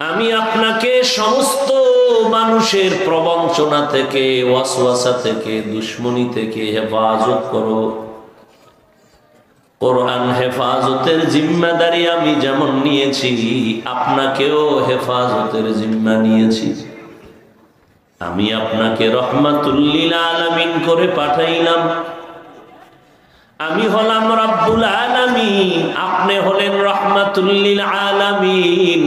আমি আপনাকে সমস্ত মানুষের প্রবঞ্চনা থেকে, ওয়াসওয়াসা থেকে, দুশ্মনী থেকে হেফাজত করো। কোরআন হেফাজতের জিম্মাদারি আমি যেমন নিয়েছি, আপনাকেও হেফাজতের জিম্মা নিয়েছি। আমি আপনাকে রহমাতুল্লিল আলামিন করে পাঠাইলাম। আমি হলাম রব্বুল আলামিন, আপনি হলেন রহমাতুল্লিল আলামিন।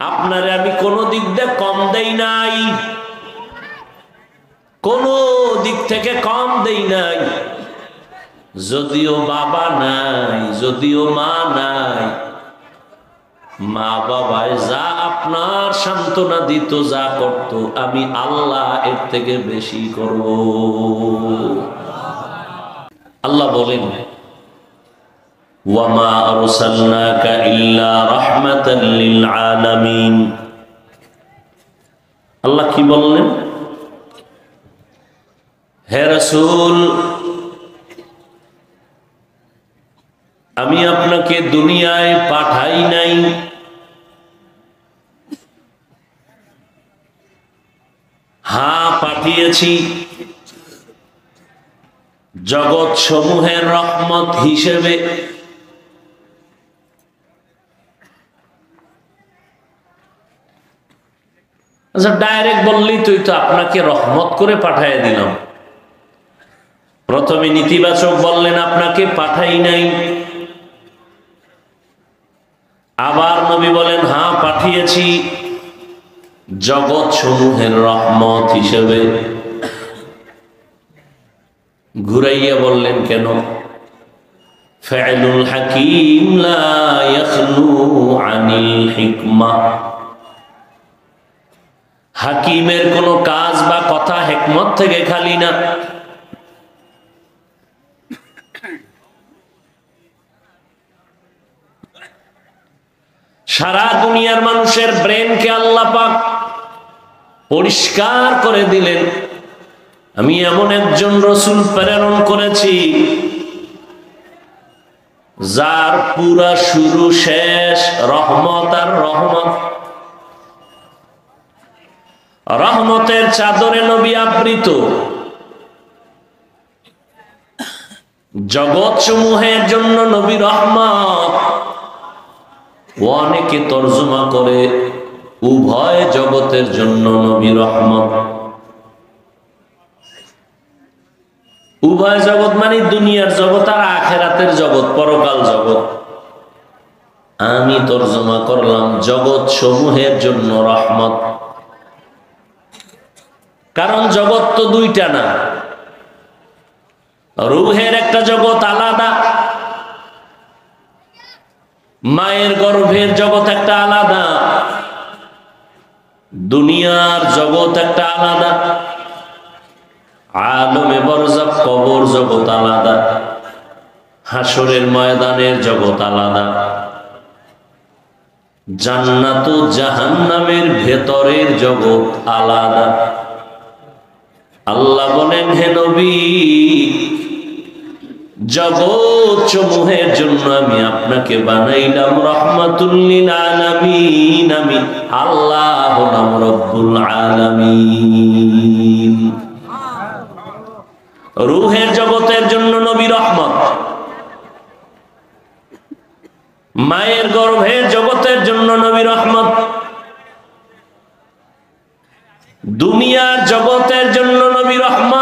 আপনারে আমি কোনো দিক দিয়ে কম দেই নাই। কোন দিক থেকে কম দেই নাই। যদিও বাবা নাই, যদিও মা নাই মা বাবায় যা আপনার সান্ত্বনা দিত, যা করত, আমি আল্লাহ এর থেকে বেশি করব। আল্লাহ বলেন, ওয়ামা ইল্লা আল্লাহ কি বললেন? হে রাসূল আমি আপনাকে দুনিয়ায় পাঠাই নাই। হ্যাঁ পাঠিয়েছি। জগৎ সমূহের রহমত হিসেবে। আচ্ছা ডাইরেক্ট বললি তুই তো আপনাকে রহমত করে পাঠাই দিলাম। প্রথমে নেতিবাচক বললেন, আপনাকে পাঠাই নাই। আবার নবী বলেন হ্যাঁ পাঠিয়েছি জগৎ সমূহের রহমত হিসেবে। ঘুরাইয়া বললেন, কেন? ফেলুল হাকিম আনিল হিকমা। হাকিমের কোনো কাজ বা কথা হেকমত থেকে খালি না। সারা দুনিয়ার মানুষের ব্রেনকে আল্লাহ পাক পরিষ্কার করে দিলেন। আমি এমন একজন রসুল প্রেরণ করেছি, যার পুরা শুরু শেষ রহমত আর রহমত। রহমতের চাদরে নবী আবৃত। জগৎ সমূহের জন্য নবী রহমত। অনেকে তর্জমা করে, উভয় জগতের জন্য নবী রহমত। উভয় জগৎ মানে দুনিয়ার জগৎ আর আখেরাতের জগৎ, পরকাল জগৎ। আমি তর্জমা করলাম জগৎ সমূহের জন্য রহমত। কারণ জগৎ তো দুইটা না। রুহের একটা জগৎ আলাদা মায়ের গর্ভের জগৎ একটা আলাদা। দুনিয়ার জগৎ একটা আলাদা। আলমে বরজাব কবর জগৎ আলাদা। হাসরের ময়দানের জগৎ আলাদা। জান্নাত জাহান্নামের ভেতরের জগৎ আলাদা। আল্লাহ বলেন, হে নবী জগৎ সমূহের জন্য আমি আপনাকে বানাইলাম রহমাতুল্লিল আলামিন। আমি আল্লাহ হলাম রব্বুল আলামিন। রুহের জগতের জন্য নবী রহমত। মায়ের গর্ভের জগতের জন্য নবী রহমত। দুনিয়ার জগতের জন্য নবী রহমত।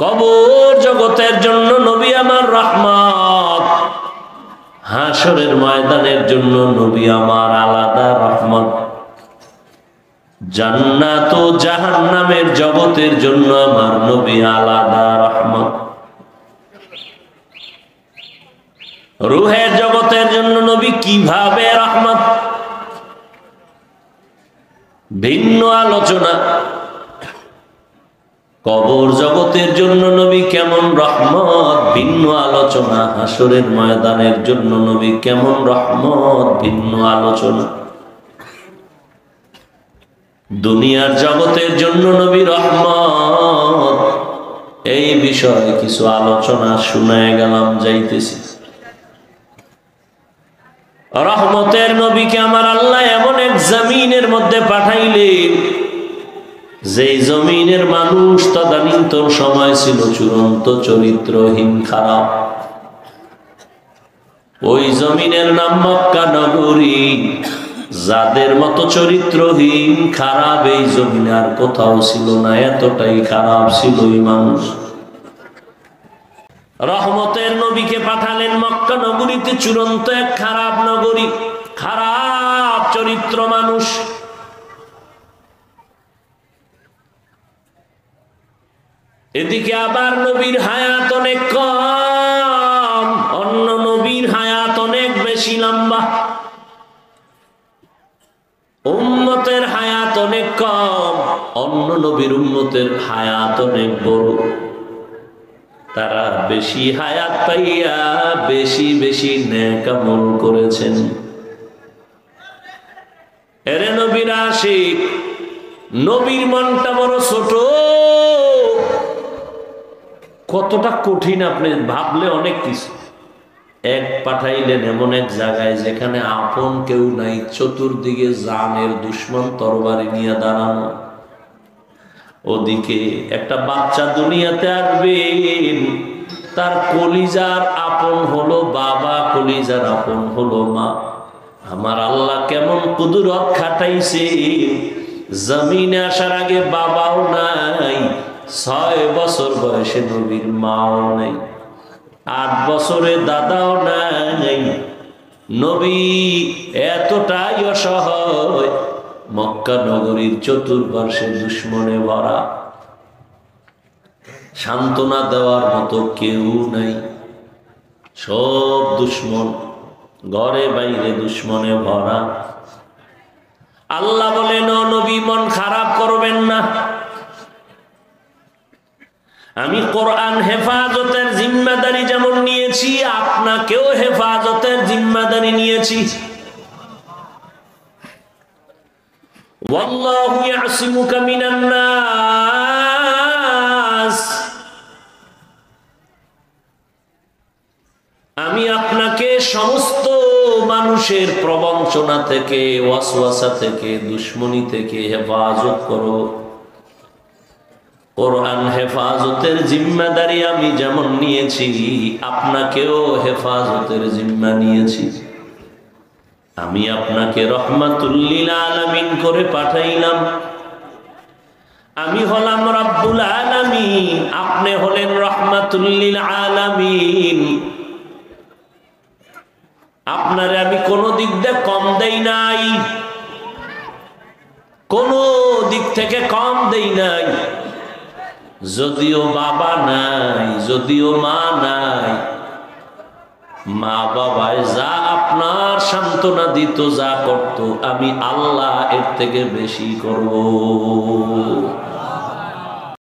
কবর জগতের জন্য নবী আমার রহমত। হাসরের ময়দানের জন্য নবী আমার আলাদা রহমত। জান্নাত ও জাহান্নামের জগতের জন্য আমার নবী আলাদা রহমত। রুহের জগতের জন্য নবী কীভাবে রহমত? ভিন্ন আলোচনা। কবর জগতের জন্য নবী কেমন রহমত? ভিন্ন আলোচনা। হাসরের ময়দানের জন্য নবী কেমন রহমত? ভিন্ন আলোচনা। দুনিয়ার জগতের জন্য নবী রহমত। এই বিষয়ে কিছু আলোচনা শুনায় গেলাম, যাইতেছি। রহমতের নবীকে আমার আল্লাহ এমন এক জমিনের মধ্যে পাঠাইলেন যেই জমিনের মানুষ তদানীন্তন সময় ছিল চূড়ান্ত চরিত্রহীন, খারাপ। ওই জমিনের নাম মক্কা নগরী। যাদের মতো চরিত্রহীন, খারাপ, এই জমিন আর কোথাও ছিল না, এতটাই খারাপ ছিল ওই মানুষ। রহমতের নবীকে পাঠালেন মক্কা নগরীতে চূড়ান্ত এক খারাপ নগরী। খারাপ চরিত্র মানুষ। এদিকে আবার নবীর হায়াত অনেক কম, অন্য নবীর হায়াত অনেক বেশি লম্বা। উম্মতের হায়াত অনেক কম, অন্য নবীর উম্মতের হায়াত অনেক বড়। তারা বেশি হায়াত পাইয়া বেশি বেশি ন্যাকামল করেছেন। এরে নবীর আশিক, নবীর মনটা বড় ছোট। কতটা কঠিন আপনি ভাবলে অনেক কিছু। এক পাঠাইলেন এমন এক জায়গায় যেখানে আপন কেউ নাই, চতুর্দিকে জানের দুশ্মন তরবারি নিয়ে দাঁড়ানো। ওদিকে একটা বাচ্চা দুনিয়াতে আসবে, তার কলিজার আপন হলো বাবা, কলিজার আপন হলো মা। আমার আল্লাহ কেমন কুদুরত খাটাইছে, জমিনে আসার আগে বাবাও নাই ছয় বছর বয়সে নবীর মাও নাই। আট বছরে দাদাও নাই। নবী এতটাই অসহায়, মক্কা নগরীর চতুর্পার্শ্বে দুশ্মনে ভরা। সান্ত্বনা দেওয়ার মতো কেউ নাই। সব দুশ্মন, ঘরে বাইরে দুশ্মনে ভরা। আল্লাহ বলেন নবী, মন খারাপ করবেন না। আমি কোরআন হেফাজতের জিম্মাদারি যেমন নিয়েছি, আপনাকেও হেফাজতের জিম্মাদারি নিয়েছি। আমি আপনাকে সমস্ত মানুষের প্রবঞ্চনা থেকে, ওয়াসওয়াসা থেকে, দুশ্মনী থেকে হেফাজত করো কোরআন হেফাজতের জিম্মাদারি আমি যেমন নিয়েছি, আপনাকেও হেফাজতের জিম্মা নিয়েছি। আমি আপনাকে রহমাতুল্লিল আলামিন করে পাঠাইলাম। আমি হলাম রব্বুল আলামিন, আপনি হলেন রহমাতুল্লিল আলামিন। আপনারে আমি কোনো দিক দিয়ে কম দেই নাই। কোন দিক থেকে কম দেই নাই। যদিও বাবা নাই, যদিও মা নাই, মা বাবায় যা আপনার সান্ত্বনা দিত, যা করত, আমি আল্লাহ এর থেকে বেশি করব।